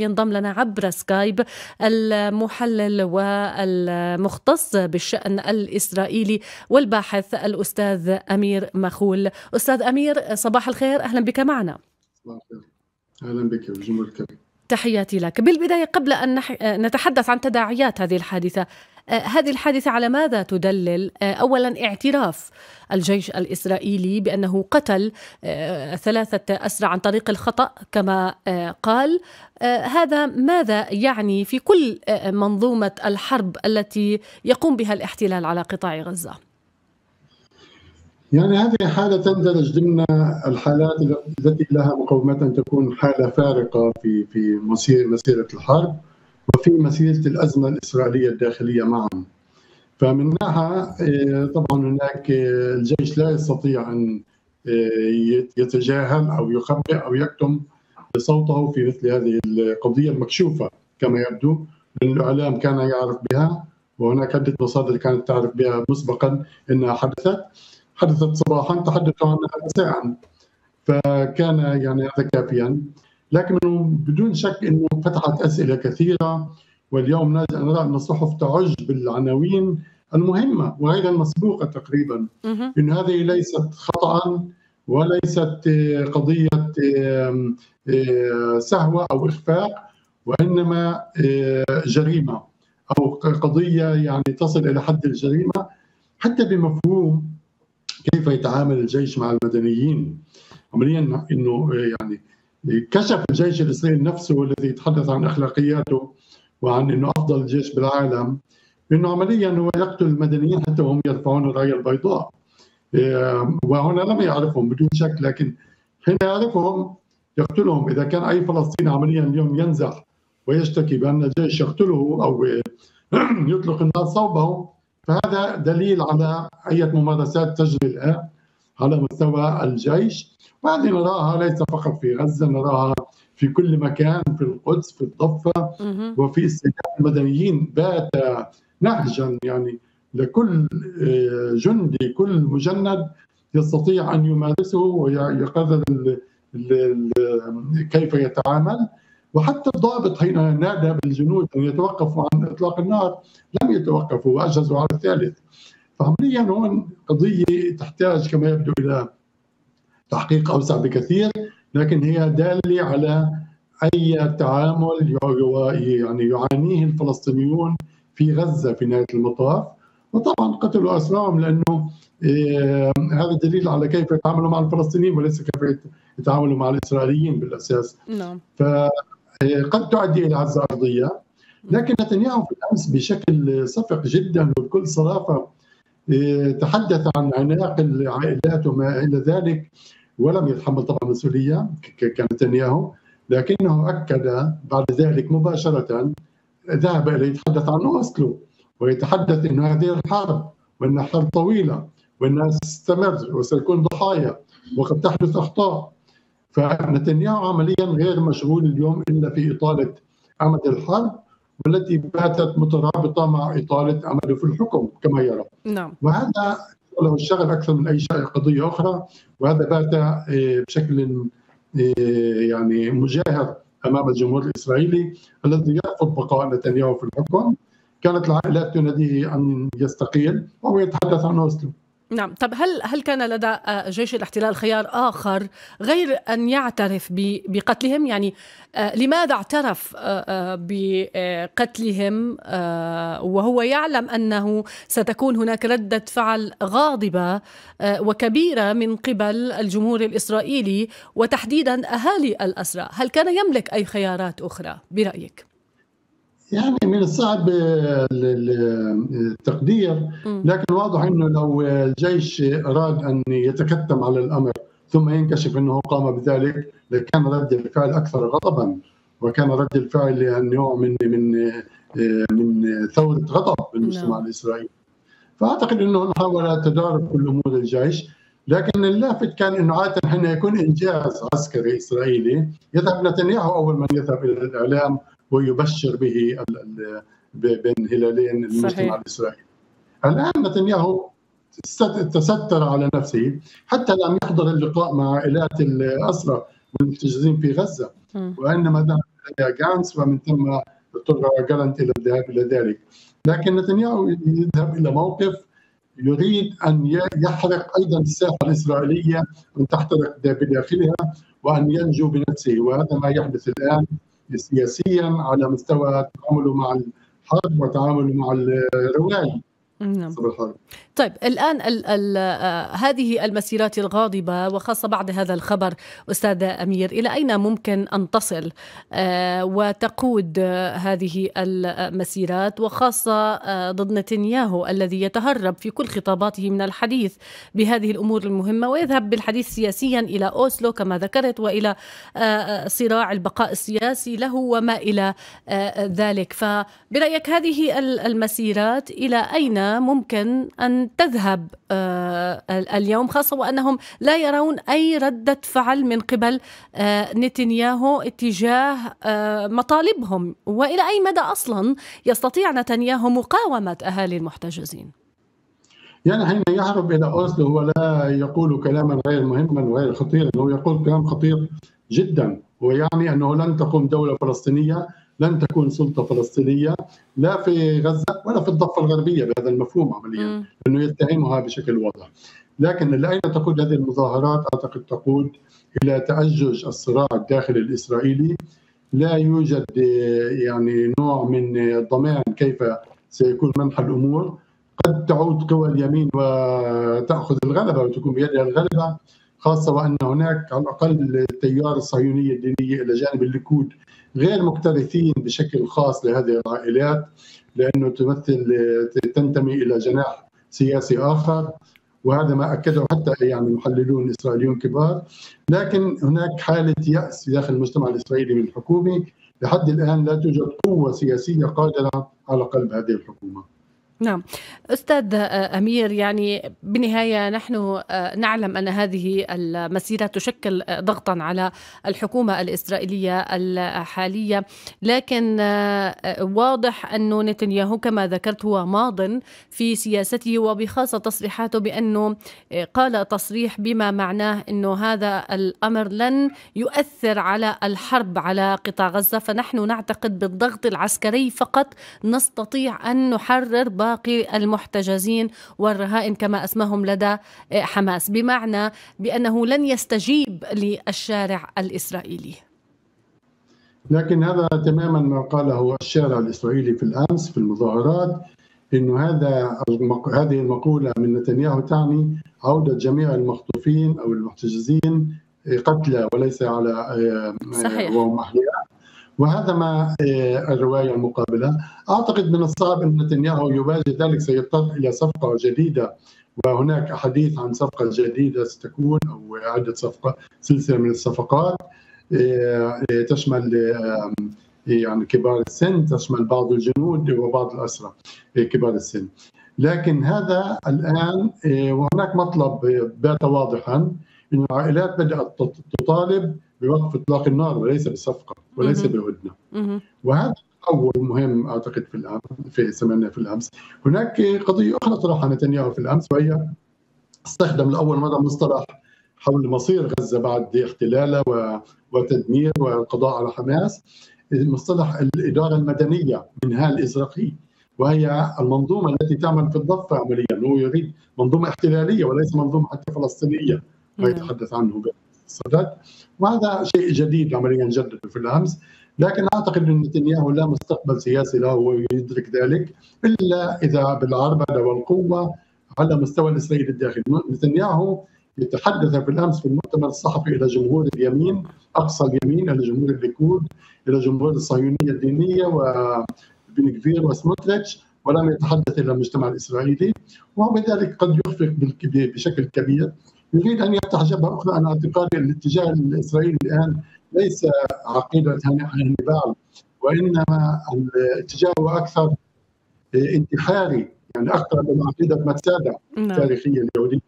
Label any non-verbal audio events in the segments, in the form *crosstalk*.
ينضم لنا عبر سكايب المحلل والمختص بالشأن الإسرائيلي والباحث الأستاذ أمير مخول. أستاذ أمير صباح الخير. أهلا بك معنا. أهلا بك الكريم تحياتي لك بالبداية قبل أن نتحدث عن تداعيات هذه الحادثة آه، هذه الحادثة على ماذا تدلل؟ آه، أولا اعتراف الجيش الإسرائيلي بأنه قتل آه، ثلاثة أسرى عن طريق الخطأ كما قال هذا ماذا يعني في كل منظومة الحرب التي يقوم بها الاحتلال على قطاع غزة؟ يعني هذه حالة تندرج ضمن الحالات التي لها مقومات أن تكون حالة فارقة في في مسير مسيرة الحرب وفي مسيرة الأزمة الإسرائيلية الداخلية معا. فمن ناحية آه، طبعا هناك آه، الجيش لا يستطيع أن آه، يتجاهل أو يخبئ أو يكتم صوته في مثل هذه القضية المكشوفة كما يبدو لأن الإعلام كان يعرف بها وهناك عدة مصادر كانت تعرف بها مسبقا أنها حدثت. حدثت صباحا تحدثوا عنها مساء فكان يعني هذا كافيا. لكنه بدون شك إنه فتحت أسئلة كثيرة واليوم نرى أن الصحف تعج بالعناوين المهمة وغير المسبوقة تقريبا. انه هذه ليست خطا وليست قضية سهوة أو إخفاق وإنما جريمة أو قضية يعني تصل إلى حد الجريمة حتى بمفهوم كيف يتعامل الجيش مع المدنيين؟ عمليا إنه يعني كشف الجيش الإسرائيلي نفسه الذي يتحدث عن أخلاقياته وعن إنه أفضل جيش بالعالم إنه عمليا هو يقتل المدنيين حتى وهم يرفعون الراية البيضاء. وهنا لم يعرفهم بدون شك لكن حين يعرفهم يقتلهم. إذا كان أي فلسطيني عمليا اليوم ينزح ويشتكي بأن الجيش يقتله أو *clears throat* يطلق النار صوبه فهذا دليل على أي ممارسات تجري الآن على مستوى الجيش. وهذه نراها ليس فقط في غزة نراها في كل مكان في القدس في الضفة وفي استهداف المدنيين. بات نهجا يعني لكل آه، جندي كل مجند يستطيع أن يمارسه ويقرر كيف يتعامل. وحتى الضابط حين نادى بالجنود أن يتوقفوا عن إطلاق النار لم يتوقفوا وأجهزوا على الثالث. فعمليا هون قضية تحتاج كما يبدو إلى تحقيق أوسع بكثير لكن هي دالة على أي تعامل يعني يعانيه الفلسطينيون في غزة في نهاية المطاف. وطبعا قتلوا اسراهم لأنه إيه هذا دليل على كيف يتعاملوا مع الفلسطينيين وليس كيف يتعاملوا مع الإسرائيليين بالأساس. نعم. فقد تؤدي إلى عزه أرضية. لكن نتنياهو في الأمس بشكل صفق جدا وبكل صرافة إيه، تحدث عن عناق العائلات وما إلى ذلك ولم يتحمل طبعا المسؤوليه كنتنياهو. لكنه أكد بعد ذلك مباشرة ذهب إلى يتحدث عن أوسلو ويتحدث انه هذه الحرب وانها حرب طويلة وانها ستستمر وسيكون ضحايا وقد تحدث أخطاء. فنتنياهو عمليا غير مشغول اليوم إلا في إطالة امد الحرب والتي باتت مترابطة مع إطالة امده في الحكم كما يرى. نعم. وهذا له الشغل أكثر من أي شيء قضية أخرى وهذا بات آه، بشكل آه، يعني مجاهر أمام الجمهور الإسرائيلي الذي يرفض بقاء نتنياهو في الحكم كانت العائلات تناديه أن يستقيل وهو يتحدث عن اوسلو نعم. طب هل هل كان لدى آه، جيش الاحتلال خيار آخر غير أن يعترف بقتلهم؟ يعني آه، لماذا اعترف آه، بقتلهم؟ وهو يعلم أنه ستكون هناك ردة فعل غاضبة وكبيرة من قبل الجمهور الإسرائيلي وتحديدا أهالي الأسرى. هل كان يملك أي خيارات أخرى؟ برأيك. يعني من الصعب التقدير لكن واضح إنه لو الجيش أراد أن يتكتم على الأمر ثم ينكشف إنه قام بذلك لكان رد الفعل أكثر غضبا وكان رد الفعل نوع من من من ثورة غضب بالمجتمع نعم. الإسرائيلي فأعتقد إنه حاول تدارك كل أمور الجيش لكن اللافت كان إنه عادة حين يكون إنجاز عسكري إسرائيلي يذهب نتنياهو أول من يذهب إلى الإعلام ويبشر به بين هلالين المجتمع الإسرائيلي. الآن نتنياهو تستر على نفسه حتى لم يحضر اللقاء مع عائلات الأسرى والمحتجزين في غزة. وإنما جانس ومن ثم اضطر جالنت إلى الذهاب إلى ذلك. لكن نتنياهو يذهب إلى موقف يريد أن يحرق أيضا الساحة الإسرائيلية ان تحترق بداخلها وأن ينجو بنفسه وهذا ما يحدث الآن سياسيا على مستوى تعامله مع الحرب وتعامله مع الروايه نعم. طيب الآن ال ال آه هذه المسيرات الغاضبة وخاصة بعد هذا الخبر أستاذ أمير إلى أين ممكن أن تصل؟ آه وتقود هذه المسيرات وخاصة آه ضد نتنياهو الذي يتهرب في كل خطاباته من الحديث بهذه الأمور المهمة ويذهب بالحديث سياسيا إلى أوسلو كما ذكرت وإلى آه، صراع البقاء السياسي له وما إلى ذلك. فبرأيك هذه المسيرات إلى أين ممكن أن تذهب آه، اليوم خاصة وأنهم لا يرون أي ردة فعل من قبل آه، نتنياهو اتجاه آه، مطالبهم. وإلى أي مدى أصلا يستطيع نتنياهو مقاومة أهالي المحتجزين؟ يعني حين يهرب إلى أوسلو هو لا يقول كلاما غير مهما وغير خطيرا هو يقول كلام خطير جدا ويعني أنه لن تقوم دولة فلسطينية لن تكون سلطة فلسطينية لا في غزة ولا في الضفة الغربية بهذا المفهوم عمليا أنه يتهمها بشكل واضح. لكن لأين تقود هذه المظاهرات؟ أعتقد تقود إلى تأجج الصراع الداخلي الإسرائيلي. لا يوجد يعني نوع من الضمان كيف سيكون منح الأمور. قد تعود قوى اليمين وتأخذ الغلبة وتكون بيدها الغلبة خاصة وأن هناك على الأقل التيار الصهيونية الدينية إلى جانب الليكود غير مكترثين بشكل خاص لهذه العائلات لأنه تمثل تنتمي إلى جناح سياسي آخر وهذا ما أكده حتى يعني محللون إسرائيليون كبار. لكن هناك حالة يأس داخل المجتمع الإسرائيلي من الحكومة. لحد الآن لا توجد قوة سياسية قادرة على قلب هذه الحكومة. نعم. أستاذ أمير يعني بالنهايه نحن نعلم أن هذه المسيرة تشكل ضغطا على الحكومة الإسرائيلية الحالية. لكن واضح انه نتنياهو كما ذكرت هو ماض في سياسته وبخاصة تصريحاته بأنه قال تصريح بما معناه أنه هذا الأمر لن يؤثر على الحرب على قطاع غزة. فنحن نعتقد بالضغط العسكري فقط نستطيع أن نحرر باقي المحتجزين والرهائن كما اسماهم لدى حماس بمعنى بأنه لن يستجيب للشارع الإسرائيلي لكن هذا تماما ما قاله الشارع الإسرائيلي في الأمس في المظاهرات إنه هذا هذه المقولة من نتنياهو تعني عودة جميع المخطوفين أو المحتجزين قتلى وليس على صحيح. وهم احياء وهذا ما آه، الرواية المقابلة. أعتقد من الصعب أن نتنياهو يواجه ذلك سيضطر إلى صفقة جديدة وهناك حديث عن صفقة جديدة ستكون أو إعادة صفقة سلسلة من الصفقات. آه، آه، تشمل يعني كبار السن تشمل بعض الجنود وبعض الأسرى كبار السن. لكن هذا الآن وهناك مطلب بات واضحا أن العائلات بدأت تطالب بوقف اطلاق النار وليس بصفقة وليس بهدنه وهذا اول مهم أعتقد في الأمس في سمعنا في الأمس. هناك قضية أخرى طرحها نتنياهو في الأمس وهي استخدم لأول مرة مصطلح حول مصير غزة بعد احتلالها وتدمير والقضاء على حماس مصطلح الإدارة المدنية منها الازرقي وهي المنظومة التي تعمل في الضفة عمليا هو يريد منظومة احتلالية وليس منظومة حتى فلسطينية ما نعم. يتحدث عنه. الصدد وهذا شيء جديد عمليا جدده في الأمس. لكن أعتقد أن نتنياهو لا مستقبل سياسي له ويدرك ذلك إلا إذا بالعربده والقوه على مستوى الإسرائيلي الداخلي. نتنياهو يتحدث في الأمس في المؤتمر الصحفي إلى جمهور اليمين أقصى اليمين إلى جمهور الليكود إلى جمهور الصهيونية الدينية وبن كفير وسموتريتش ولم يتحدث إلى المجتمع الإسرائيلي. وبذلك قد يخفق بشكل كبير. يريد أن يفتح جبهة أخرى أنا اعتقادي الاتجاه الإسرائيلي الآن ليس عقيدة هانيبال وإنما الاتجاه هو أكثر انتحاري يعني أقرب إلى عقيدة متسادة نعم. التاريخيه اليهودية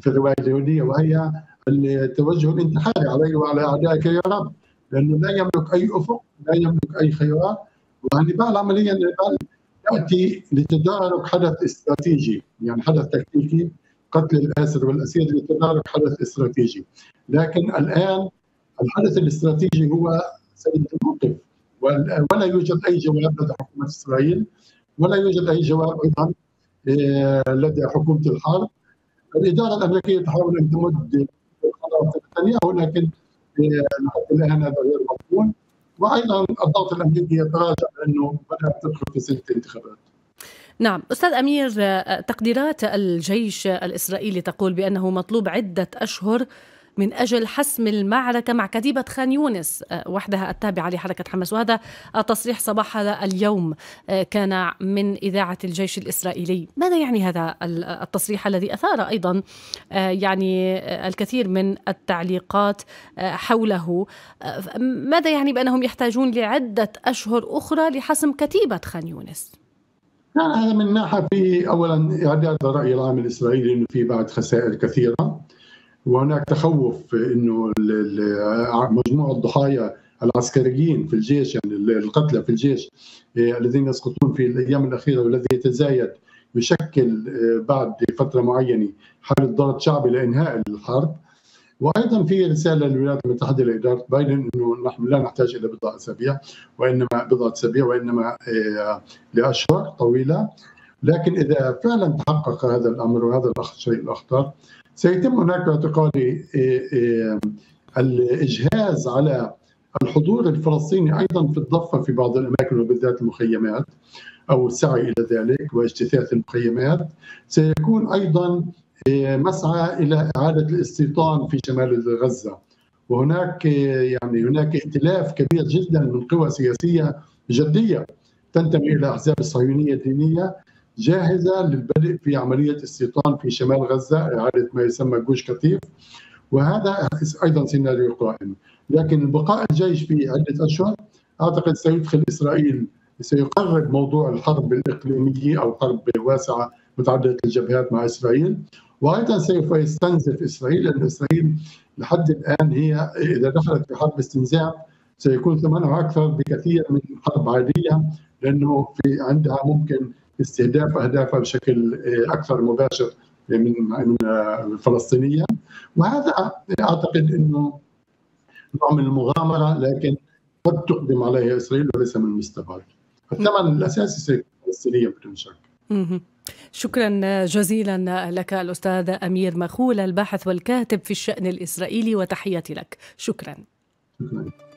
في الروايه اليهودية وهي التوجه الانتحاري علي وعلى اعدائك يا رب لأنه لا يملك أي أفق لا يملك أي خيار وهانيبال عمليا يأتي لتدارك حدث استراتيجي يعني حدث تكتيكي قتل الاسر والاسير لتدارك حدث استراتيجي لكن الآن الحدث الاستراتيجي هو سيتوقف ولا يوجد أي جواب لدى حكومة إسرائيل ولا يوجد أي جواب أيضا آه، لدى حكومة الحرب الإدارة الأمريكية تحاول أن تمد نتنياهو لكن آه، لحد الآن هذا غير مقبول وأيضا الضغط الأمريكي يتراجع لأنه بدأت تدخل في سلسله الانتخابات. نعم. أستاذ أمير تقديرات الجيش الإسرائيلي تقول بأنه مطلوب عدة أشهر من أجل حسم المعركة مع كتيبة خان يونس وحدها التابعة لحركة حماس. وهذا التصريح صباح هذا اليوم كان من إذاعة الجيش الإسرائيلي. ماذا يعني هذا التصريح الذي أثار أيضا يعني الكثير من التعليقات حوله؟ ماذا يعني بأنهم يحتاجون لعدة أشهر أخرى لحسم كتيبة خان يونس؟ هذا من ناحية في اولا إعداد الرأي العام الإسرائيلي إنه في بعد خسائر كثيرة. وهناك تخوف إنه مجموع الضحايا العسكريين في الجيش يعني القتلى في الجيش آه، الذين يسقطون في الأيام الأخيرة والذي يتزايد يشكل آه، بعد فترة معينة حاله ضغط شعبي لإنهاء الحرب. وأيضا في رسالة للولايات المتحدة لإدارة بايدن إنه نحن لا نحتاج إلى بضع أسابيع وإنما بضعه أسابيع وإنما آه، لأشهر طويلة. لكن إذا فعلا تحقق هذا الأمر وهذا الشيء الأخطر سيتم هناك باعتقادي إيه، إيه، الإجهاز على الحضور الفلسطيني أيضا في الضفة في بعض الأماكن وبالذات المخيمات أو السعي إلى ذلك واجتثاث المخيمات. سيكون أيضا مسعى إلى إعادة الاستيطان في شمال غزة. وهناك يعني هناك ائتلاف كبير جدا من قوى سياسية جدية تنتمي إلى أحزاب الصهيونية الدينية جاهزة للبدء في عملية استيطان في شمال غزة إعادة ما يسمى جوش كثيف. وهذا أيضا سيناريو قائم. لكن بقاء الجيش في عدة اشهر أعتقد سيدخل إسرائيل سيقرب موضوع الحرب الإقليمية أو حرب واسعة متعدده الجبهات مع إسرائيل. وأيضا سوف يستنزف إسرائيل لأن إسرائيل لحد الآن هي إذا دخلت في حرب استنزاف سيكون ثمنها أكثر بكثير من حرب عادية لأنه في عندها ممكن استهداف أهدافها بشكل أكثر مباشر من الفلسطينيين وهذا أعتقد إنه نوع من المغامرة لكن قد تقدم عليها إسرائيل وليس من المستبعد. الثمن الأساسي سيكون فلسطينيا بدون شك. شكرا جزيلا لك الأستاذ أمير مخول الباحث والكاتب في الشأن الإسرائيلي وتحياتي لك شكرا. شكرا.